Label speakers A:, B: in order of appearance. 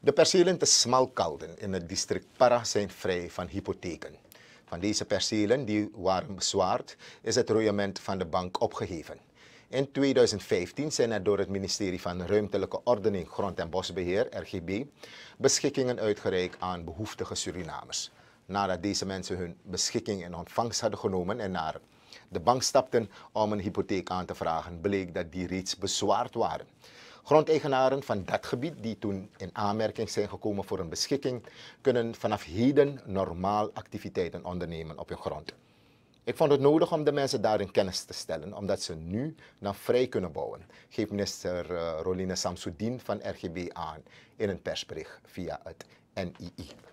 A: De percelen te Smalkalden in het district Para zijn vrij van hypotheken. Van deze percelen, die waren bezwaard, is het royement van de bank opgeheven. In 2015 zijn er door het ministerie van Ruimtelijke Ordening, Grond- en Bosbeheer, RGB, beschikkingen uitgereikt aan behoeftige Surinamers. Nadat deze mensen hun beschikking in ontvangst hadden genomen en naar de bank stapten om een hypotheek aan te vragen, bleek dat die reeds bezwaard waren. Grondeigenaren van dat gebied die toen in aanmerking zijn gekomen voor een beschikking, kunnen vanaf heden normaal activiteiten ondernemen op hun grond. Ik vond het nodig om de mensen daarin kennis te stellen, omdat ze nu dan vrij kunnen bouwen, geeft minister uh, Roline Samsudin van RGB aan in een persbericht via het NII.